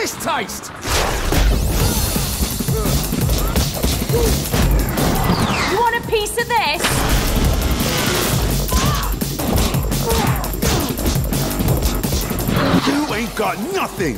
This taste? You want a piece of this? You ain't got nothing!